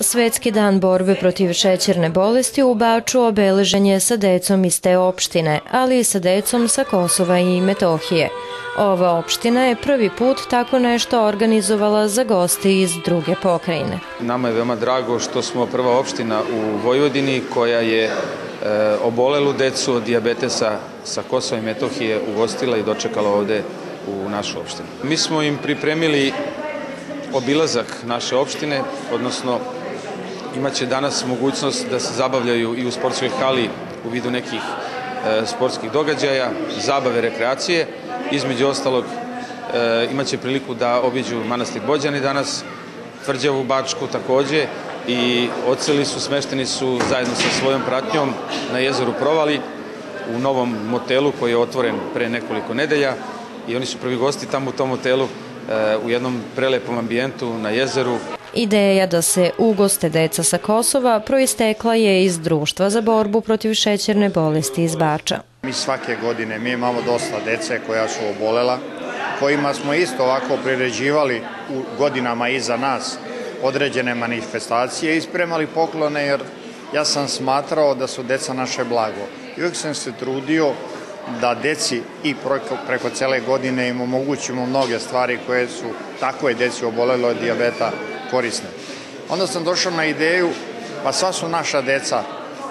Svetski dan borbe protiv šećerne bolesti u Baču obeležen je sa decom iz te opštine, ali i sa decom sa Kosova i Metohije. Ova opština je prvi put tako nešto organizovala za goste iz druge pokrajine. Nama je veoma drago što smo prva opština u Vojvodini koja je e, obolelu decu od diabetesa sa Kosova i Metohije ugostila i dočekala ovde u našu opštinu. Mi smo im pripremili obilazak naše opštine, odnosno imaće danas mogućnost da se zabavljaju i u sportskoj hali u vidu nekih e, sportskih događaja, zabave, rekreacije. Između ostalog e, imaće priliku da obiđu manastir Bođani danas, tvrđavu Bačku takođe i oceli su, smešteni su zajedno sa svojom pratnjom na jezeru Provali u novom motelu koji je otvoren pre nekoliko nedelja i oni su prvi gosti tamo u tom motelu e, u jednom prelepom ambijentu na jezeru. Ideja da se ugoste deca sa Kosova proistekla je iz Društva za borbu protiv šećerne bolesti iz Bača. Mi svake godine, mi imamo dosta dece koja su obolela, kojima smo isto ovako priređivali u godinama iza nas određene manifestacije i spremali poklone jer ja sam smatrao da su deca naše blago. I uvijek sam se trudio da deci i preko, preko cele godine im omogućimo mnoge stvari koje su tako je deci obolelo od dijabeta korisne. Onda sam došao na ideju, pa sva su naša deca,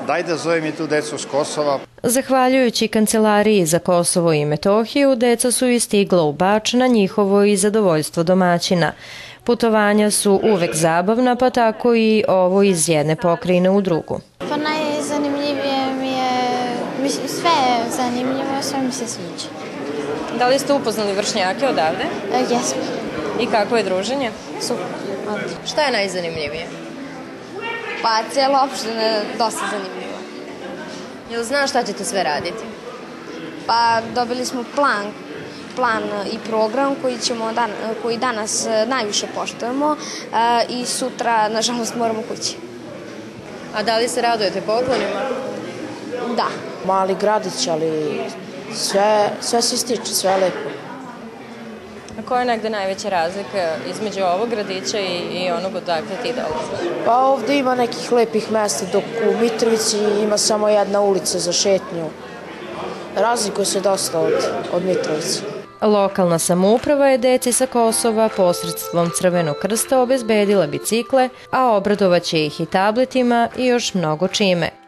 daj da zovem i tu decu s Kosova. Zahvaljujući Kancelariji za Kosovo i Metohiju, deca su i stigla u Bač na njihovo i zadovoljstvo domaćina. Putovanja su uvek zabavna, pa tako i ovo iz jedne pokrajine u drugu. Sve je zanimljivo, sve mi se sviđa. Da li ste upoznali vršnjake odavde? E, jesmo, I kako je druženje? super. odlično. Šta je najzanimljivije? Pa cijela opština je dosta zanimljiva. Jel znaš šta ćete sve raditi? Pa dobili smo plan plan i program koji ćemo dan, koji danas e, najviše poštujemo e, i sutra nažalost moramo kući. A da li se radujete poklonima? Da. mali gradić, ali sve, sve se stiče, sve je lepo. A koja je negde najveća razlika između ovog gradića i, i onog odakle ti dolaziš? Pa ovde ima nekih lepih mesta, dok u Mitrovici ima samo jedna ulica za šetnju. Razlikuje se dosta od, od Mitrovice. Lokalna samouprava je deci sa Kosova posredstvom Crvenog krsta obezbedila bicikle, a obradovaće ih i tabletima i još mnogo čime.